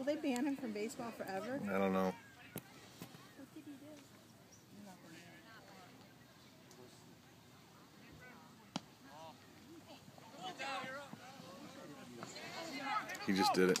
Will they ban him from baseball forever? I don't know. He just did it.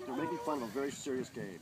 They're making fun of a very serious game.